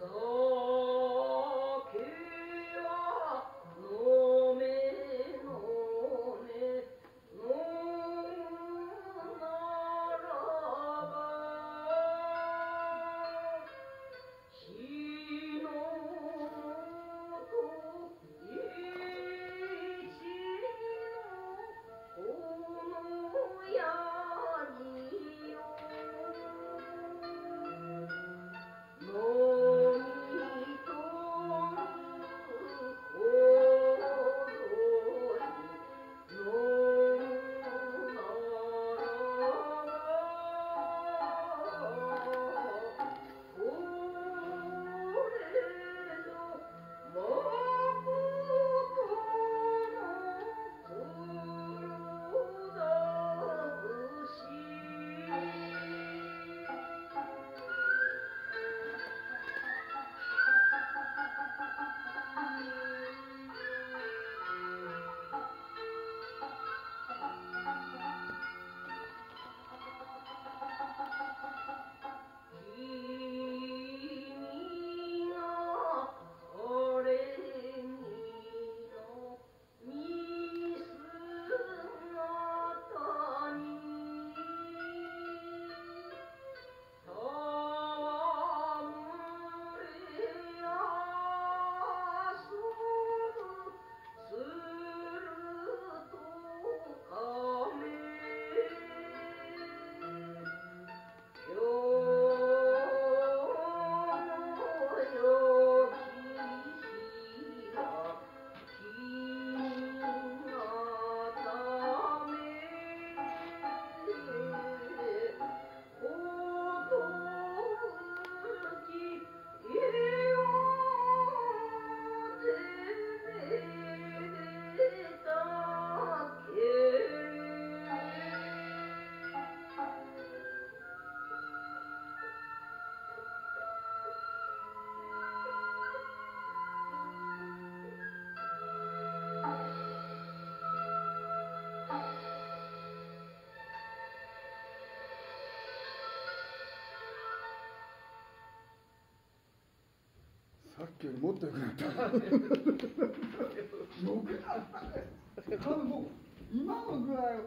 Oh. さっきよりもっと良くなった。よくなったね。多分もう今のぐらい